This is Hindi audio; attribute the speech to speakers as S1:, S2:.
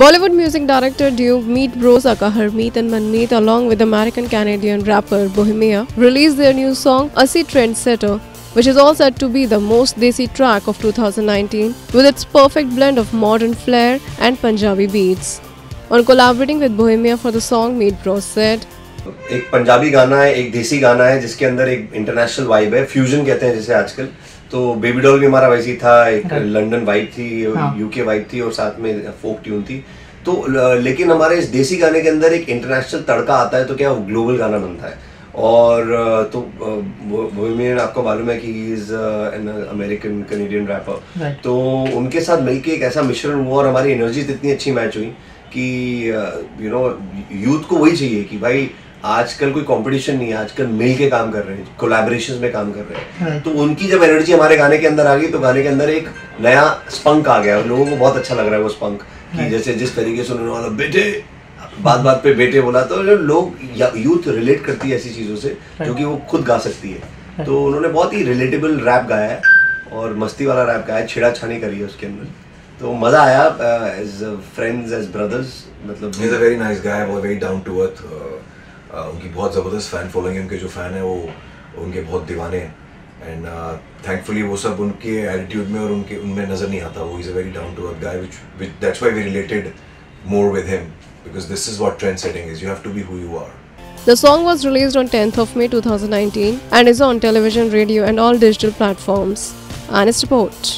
S1: Bollywood music director Duke Meet Bros aka Harmeet and Manmeet along with American Canadian rapper Bohemia released their new song Asi Trendsetter which is all said to be the most desi track of 2019 with its perfect blend of modern flair and Punjabi beats. On collaborating with Bohemia for the song, Meet Bros said,
S2: एक पंजाबी गाना है एक देसी गाना है जिसके अंदर एक इंटरनेशनल वाइब है फ्यूजन कहते हैं जैसे आजकल। तो बेबी डॉल भी हमारा वैसी था एक लंदन वाइब थी यूके वाइब थी और साथ में फोक ट्यून थी। तो लेकिन हमारे इस देसी गाने के अंदर एक इंटरनेशनल तड़का आता है तो क्या ग्लोबल गाना बनता है? और तो बोहेमियन आपको मालूम है कि is an American Canadian rapper तो उनके साथ मिलके एक ऐसा मिश्रण हुआ और हमारी एनर्जी इतनी अच्छी मैच हुई कि यू नो यूथ को वही चाहिए कि भाई आजकल कोई कंपटीशन नहीं है आजकल मिल के काम कर रहे हैं कोलैबोरेशन में काम कर रहे हैं हाँ। तो उनकी जब एनर्जी हमारे गाने के अंदर आ गई तो गाने के अंदर एक नया स्पंक आ गया लोगों को बहुत अच्छा लग रहा है वो स्पंक कि। जैसे जिस तरीके से उन्होंने वाला बेटे बात बात पे बेटे बोला तो लोग यूथ रिलेट करती है ऐसी चीज़ों से। जो कि वो खुद गा सकती है तो उन्होंने बहुत ही रिलेटेबल रैप गाया है और मस्ती वाला रैप गाया है छेड़ा छानी करी है उसके अंदर तो मज़ा आया एज फ्रेंड्स एज ब्रदर्स मतलब
S3: ही is a very nice guy very down to earth उनकी बहुत ज़बरदस्त फ़ैन फॉलोइंग उनके जो फ़ैन हैं वो उनके बहुत दीवाने हैं एंड थैंकफुली वो सब उनके एटीट्यूड में और उनके उनमें नज़र नहीं आता वो is a very down to earth guy that's why we related more with him because this is what trend setting is you have to be who you are
S1: The song was released on 10th of May 2019 and is on television, radio and all digital platforms. Honest report.